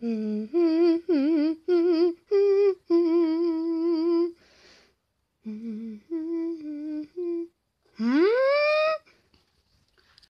Mm-hmm.